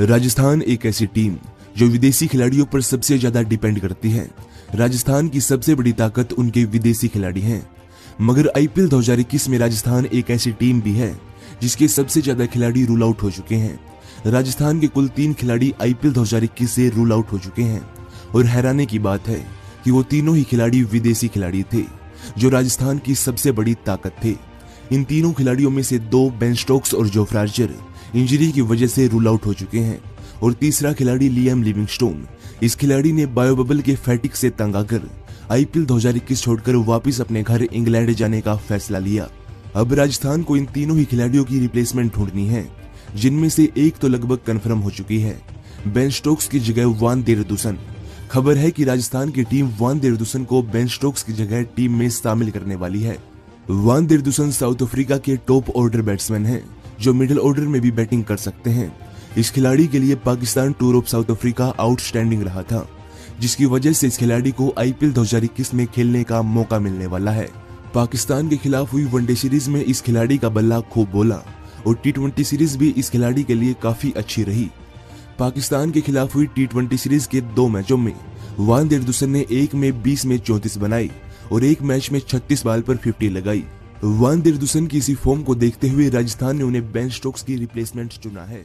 राजस्थान एक ऐसी टीम जो विदेशी खिलाड़ियों पर सबसे ज़्यादा डिपेंड करती है। राजस्थान की सबसे बड़ी ताकत उनके विदेशी खिलाड़ी हैं। मगर आईपीएल 2021 में राजस्थान एक ऐसी टीम भी है, जिसके सबसे ज़्यादा खिलाड़ी रूल आउट हो चुके हैं। राजस्थान के कुल तीन खिलाड़ी आईपीएल 2021 से रूल आउट हो चुके हैं। और हैरानी की बात है कि वो तीनों ही खिलाड़ी विदेशी खिलाड़ी थे, जो राजस्थान की सबसे बड़ी ताकत थे। इन तीनों खिलाड़ियों में से दो बेन स्टोक्स और जोफ्रार्जर इंजरी की वजह से रूल आउट हो चुके हैं, और तीसरा खिलाड़ी लियम लिविंगस्टोन। इस खिलाड़ी ने बायोबबल के फैटिक से तंग आकर आईपीएल 2021 छोड़कर वापस अपने घर इंग्लैंड जाने का फैसला लिया। अब राजस्थान को इन तीनों ही खिलाड़ियों की रिप्लेसमेंट ढूंढनी है, जिनमें से एक तो लगभग कन्फर्म हो चुकी है, बेन स्टोक्स की जगह वान देरदूसन। खबर है कि राजस्थान की टीम वान देरदूसन को बेन स्टोक्स की जगह टीम में शामिल करने वाली है। Van der Dussen South Africa के टॉप ऑर्डर बैट्समैन हैं, जो मिडिल ऑर्डर में भी बैटिंग कर सकते हैं। इस खिलाड़ी के लिए Pakistan tour of South Africa outstanding रहा था, जिसकी वजह से इस खिलाड़ी को आईपीएल 2021 में खेलने का मौका मिलने वाला है। पाकिस्तान के खिलाफ हुई वनडे सीरीज़ में इस खिलाड़ी का बल्ला खूब बोला, और टी सीरीज़ भी इस खिलाड़ी के लिए काफ़ी अच्छी रही। पाकिस्तान के खिलाफ हुई टी सीरीज़ के दो मैचों में वान देरदुसन ने एक में 20 में चौतीस बनाई और एक मैच में 36 बाल पर 50 लगाई। वन देरदुसन की इसी फॉर्म को देखते हुए राजस्थान ने उन्हें बेन स्टोक्स की रिप्लेसमेंट चुना है।